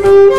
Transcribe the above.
Música